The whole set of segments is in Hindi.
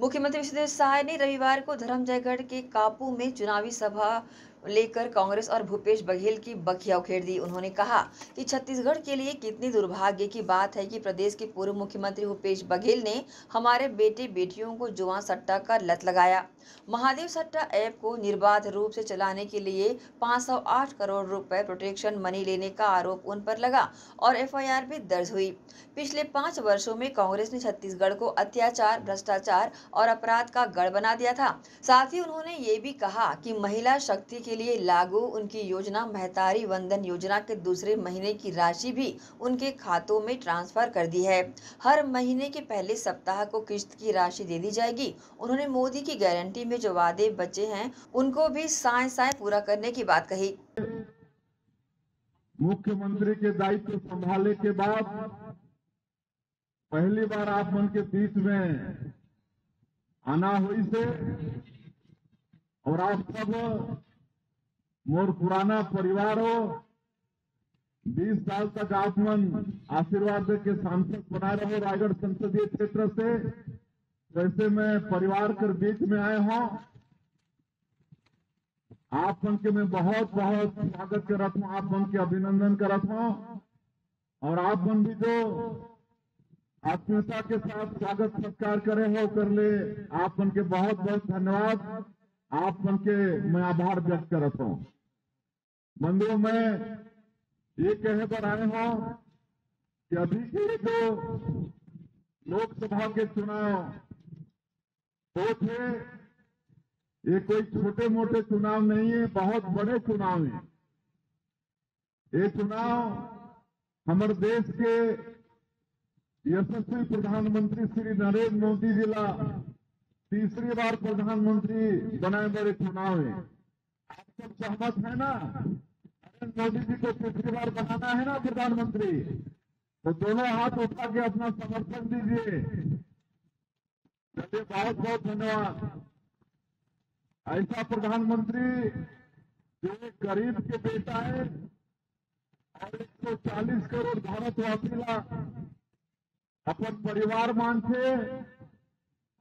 मुख्यमंत्री विष्णुदेव साय ने रविवार को धर्मजयगढ़ के कापू में चुनावी सभा लेकर कांग्रेस और भूपेश बघेल की बखिया उखेड़ दी। उन्होंने कहा कि छत्तीसगढ़ के लिए कितनी दुर्भाग्य की बात है कि प्रदेश के पूर्व मुख्यमंत्री भूपेश बघेल ने हमारे बेटे बेटियों को जुआ सट्टा का लत लगाया। महादेव सट्टा ऐप को निर्बाध रूप से चलाने के लिए 508 करोड़ रुपए प्रोटेक्शन मनी लेने का आरोप उन पर लगा और एफआईआर भी दर्ज हुई। पिछले पाँच वर्षों में कांग्रेस ने छत्तीसगढ़ को अत्याचार, भ्रष्टाचार और अपराध का गढ़ बना दिया था। साथ ही उन्होंने ये भी कहा कि महिला शक्ति के लिए लागू उनकी योजना, महतारी वंदन योजना के दूसरे महीने की राशि भी उनके खातों में ट्रांसफ़र कर दी है। हर महीने के पहले सप्ताह को किश्त की राशि दे दी जाएगी। उन्होंने मोदी की गारंटी में जो वादे बचे हैं, उनको भी साय साय पूरा करने की बात कही। मुख्यमंत्री के दायित्व संभाले के बाद पहली बार आप मन के बीच में आना हुई से और आप सब मोर पुराना परिवार हो बीस साल तक आप मन आशीर्वाद के सांसद बना रहे रायगढ़ संसदीय क्षेत्र से। वैसे मैं परिवार के बीच में आए हूँ, आप मन के मैं बहुत बहुत स्वागत करत हूँ, आप मन के अभिनंदन करत हूँ। और आप मन भी जो आत्मीयता के साथ स्वागत, सत्कार करे हो, कर ले, आप मन के बहुत बहुत धन्यवाद। आप मन के मैं आभार व्यक्त करत हूँ। बंधुओं मैं ये कहे पर आए हूँ कि अभी के जो लोकसभा के चुनाव हो थे। ये कोई छोटे मोटे चुनाव नहीं है, बहुत बड़े चुनाव हैं। ये चुनाव हमारे देश के यशस्वी प्रधानमंत्री श्री नरेंद्र मोदी जी ला तीसरी बार प्रधानमंत्री बनाए बड़े चुनाव है। आप सब सहमत है ना? मोदी जी को पिछली बार बनाना है ना, प्रधानमंत्री। तो दोनों हाथ उठा के अपना समर्थन दीजिए। चलिए, बहुत बहुत धन्यवाद। ऐसा प्रधानमंत्री जो एक गरीब के बेटा है और 140 करोड़ भारतवासी ला अपन परिवार मानते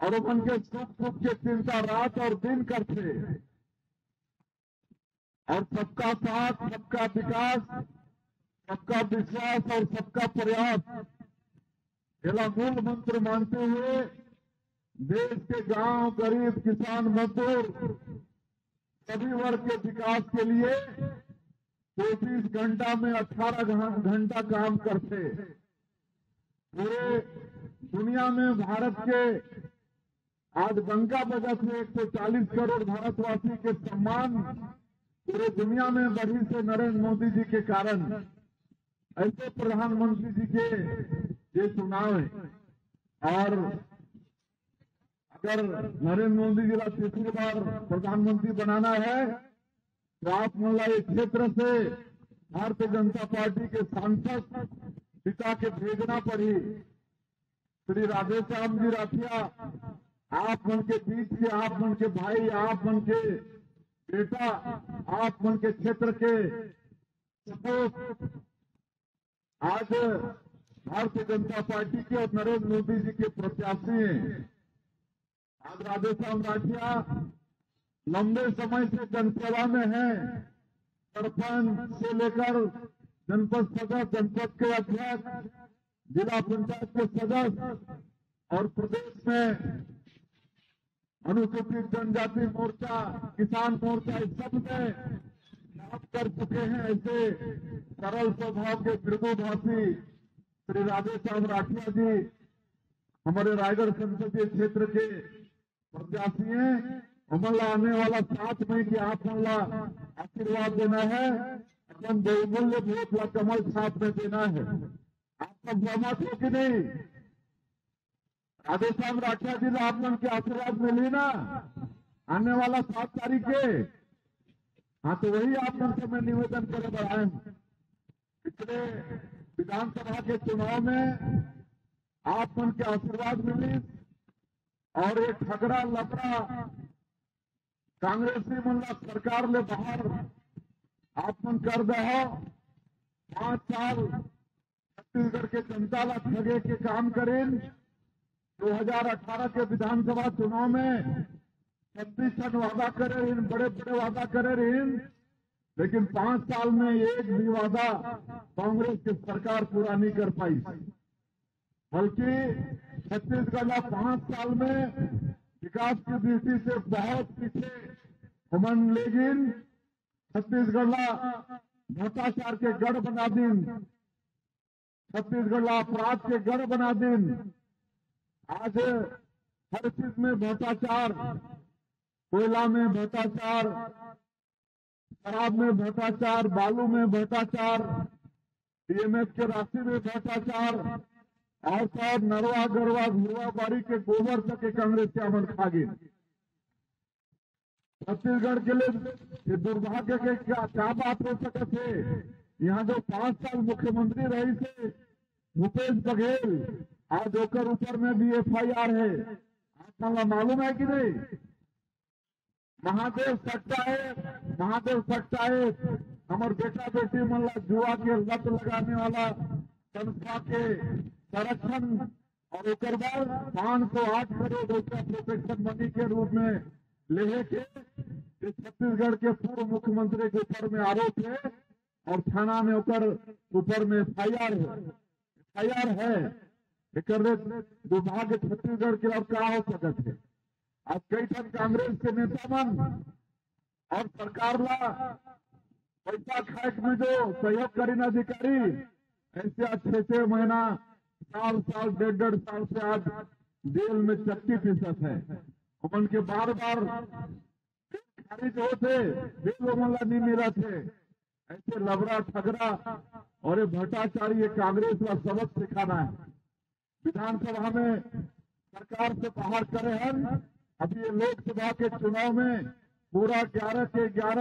और अपन के सुख दुख के चिंता रात और दिन करते। और सबका साथ, सबका विकास, सबका विश्वास और सबका प्रयास। एला मूल मंत्र मानते हुए देश के गाँव, गरीब, किसान, मजदूर सभी वर्ग के विकास के लिए चौबीस घंटा में अठारह घंटा काम करते। पूरे दुनिया में भारत के आज गंगा बजट में 140 करोड़ भारतवासी के सम्मान पूरे दुनिया में बढ़ी से नरेंद्र मोदी जी के कारण ऐसे प्रधानमंत्री जी के ये चुनाव है। और अगर नरेंद्र मोदी जी का तीसरी बार प्रधानमंत्री बनाना है तो आप मला एक क्षेत्र से भारतीय जनता पार्टी के सांसद पिता के भेजना पड़ी श्री राधेश्याम जी राठिया आप मन के बीच आप मन के भाई, आप मन के बेटा, आप मन के क्षेत्र के आज भारतीय जनता पार्टी के और नरेंद्र मोदी जी के प्रत्याशी हैं। आज राधेश्याम राठिया लंबे समय से जनसेवा में है। सरपंच से लेकर जनपद सदस्य, जनपद के अध्यक्ष, जिला पंचायत के सदस्य और प्रदेश में अनुसूचित जनजाति मोर्चा, किसान मोर्चा इस सब में काम कर चुके हैं ऐसे सरल स्वभाव के मृदुभाषी श्री राधेश्याम राठिया जी, हमारे रायगढ़ संसदीय क्षेत्र के प्रत्याशी हैं। हमला आने वाला सात मई के आप हमला आशीर्वाद देना है। अपन बहुमूल्य वोट कमल छाप में देना है। आप सब सहमत हो कि नहीं? राधेश्याम राठिया जी ने आप मन के आशीर्वाद मिली ना। आने वाला सात तारीख के हाँ तो वही आप मन से मैं निवेदन करे बढ़ाए हूँ। पिछले विधानसभा के चुनाव में आप मन के आशीर्वाद मिली और एक ठगड़ा लफड़ा कांग्रेसी मनला सरकार ले बाहर आप मन कर दे पाँच साल छत्तीसगढ़ के जनता ला ठगे के काम करें। 2018 के विधानसभा चुनाव में छत्तीस टन वादा करे रही बड़े बड़े वादा करे रही लेकिन पाँच साल में एक भी वादा कांग्रेस की सरकार पूरा नहीं कर पाई। बल्कि छत्तीसगढ़ पाँच साल में विकास की दृष्टि से बहुत पीछे हमन लेकिन छत्तीसगढ़ भ्रष्टाचार के गढ़ बना दिन। छत्तीसगढ़ अपराध के गढ़ बना दिन। आज हर चीज़ में भ्रष्टाचार, कोयला में भ्रष्टाचार, शराब में भ्रष्टाचार, बालू में भ्रष्टाचार डीएमएफ के राशि में भ्रष्टाचार और सब नरवा गरवा घुरवा बाड़ी के गोबर तक के कांग्रेस के अमल खा गए छत्तीसगढ़ के लिए दुर्भाग्य के क्या क्या बात हो सके थे यहाँ जो पाँच साल मुख्यमंत्री रही थे भूपेश बघेल आज ओकर ऊपर में भी एफ़ आई आर है। आपका मालूम है कि नहीं? महादेव सकता है, महादेव सकता है। हमार बेटा बेटी मन जुआ के लत लगाने वाला संस्था के संरक्षण और ओकर बाद पाँच सौ आठ करोड़ रुपया प्रोटेक्शन मनी के रूप में लेहे के छत्तीसगढ़ के पूर्व मुख्यमंत्री के ऊपर में आरोप है और थाना में ओकर ऊपर में एफ़ आई आर है। एफ़ आई आर है। दुर्भाग्य छत्तीसगढ़ के अब क्या हो सकत है। आज कई ठन कांग्रेस के नेता मन और सरकार ला, पैसा खाए में जो सहयोग करीन अधिकारी, ऐसे अच्छे छह महीना, साल साल, डेढ़ डेढ़ साल से आज जेल में चक्की फ़ीसद है। उमन के बार बार खारिज होते, जेल उमन ला नहीं मिला थे। ऐसे लबड़ा ठगरा और ये भ्रष्टाचारी ये कांग्रेस का सबक सिखाना है। विधानसभा में सरकार से बाहर करे हैं। अभी ये लोकसभा के चुनाव में पूरा ग्यारह से ग्यारह